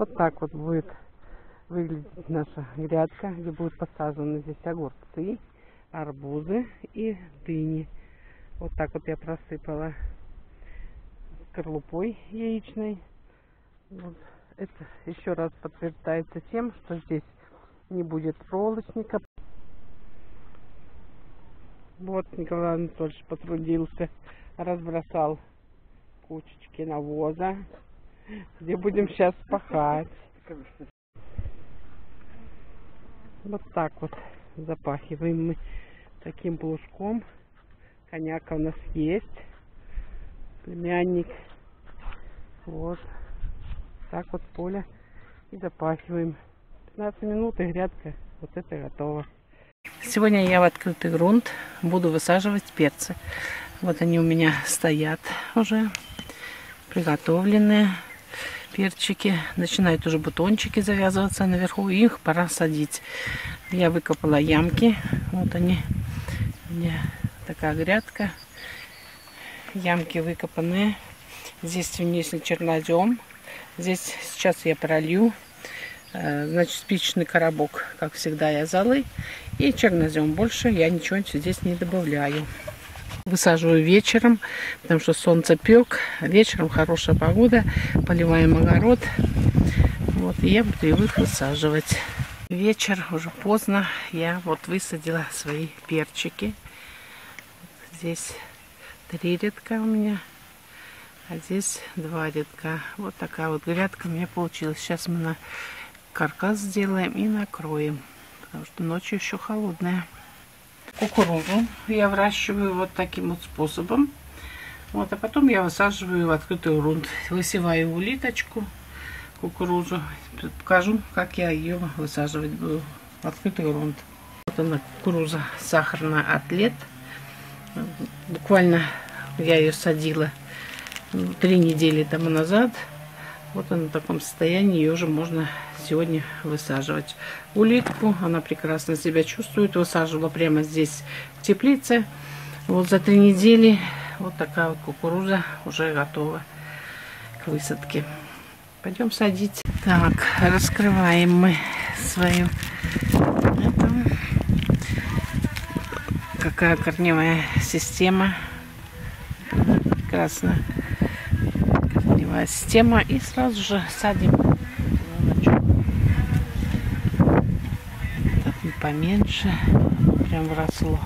Вот так вот будет выглядеть наша грядка, где будут посажены здесь огурцы, арбузы и дыни. Вот так вот я просыпала скорлупой яичной. Вот. Это еще раз подтверждается тем, что здесь не будет проволочника. Вот Николай Анатольевич потрудился, разбросал кучечки навоза, где будем сейчас пахать. Вот так вот запахиваем мы таким плужком. Коняка у нас есть. Племянник. Вот. Так вот поле и запахиваем. 15 минут и грядка вот это готово. Сегодня я в открытый грунт буду высаживать перцы. Вот они у меня стоят уже, приготовленные перчики. Начинают уже бутончики завязываться наверху, их пора садить. Я выкопала ямки, вот они, у меня такая грядка. Ямки выкопанные. Здесь внесли чернозем. Здесь сейчас я пролью Э, значит, спичечный коробок, как всегда, я золы. И чернозем. Больше я ничего здесь не добавляю. Высаживаю вечером, потому что солнце пек. Вечером хорошая погода. Поливаем огород. Вот, и я буду их высаживать. Вечер, уже поздно. Я вот высадила свои перчики. Здесь три редка у меня. А здесь два редка. Вот такая вот грядка у меня получилась. Сейчас мы на каркас сделаем и накроем, потому что ночью еще холодная. Кукурузу я выращиваю вот таким вот способом. Вот, а потом я высаживаю в открытый грунт. Высеваю улиточку, кукурузу. Покажу, как я ее высаживать буду в открытый грунт. Вот она, кукуруза сахарная атлет. Буквально я ее садила три недели тому назад. Вот она в таком состоянии, ее уже можно сегодня высаживать. Улитку, она прекрасно себя чувствует, высаживала прямо здесь в теплице. Вот за три недели вот такая вот кукуруза уже готова к высадке. Пойдем садить. Так, раскрываем мы свою эту. Какая корневая система. Прекрасно корневая система. И сразу же садим так поменьше. Прям вросло.